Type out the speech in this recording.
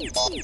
you